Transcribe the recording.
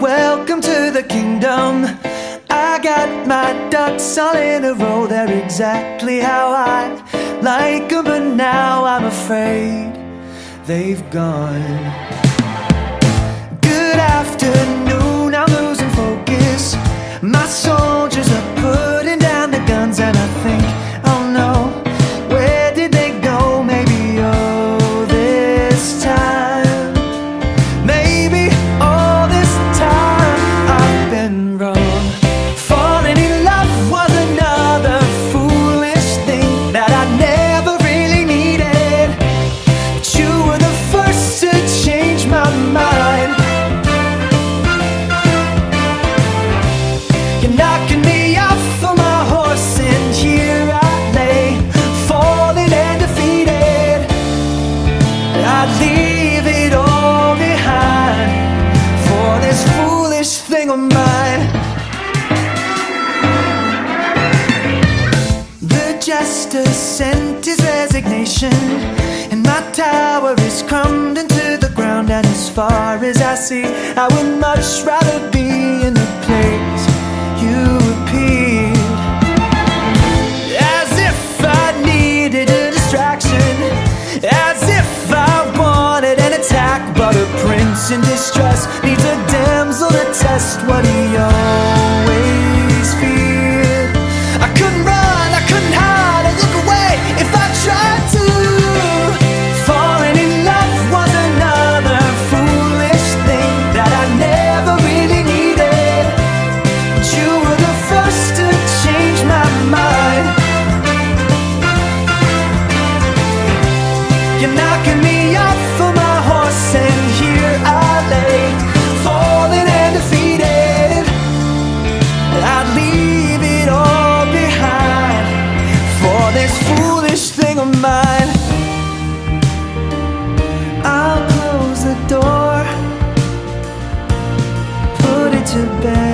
Welcome to the kingdom. I got my ducks all in a row, they're exactly how I like them, but now I'm afraid they've gone. Jester sent his resignation, and my tower is crumbling to the ground. And as far as I see, I would much rather be in the place you appeared. As if I needed a distraction, as if I wanted an attack. But a prince in distress needs a damsel to test what he always Knocking me off for my horse and here I lay and defeated. I'd leave it all behind For this foolish thing of mine. I'll close the door Put it to bed.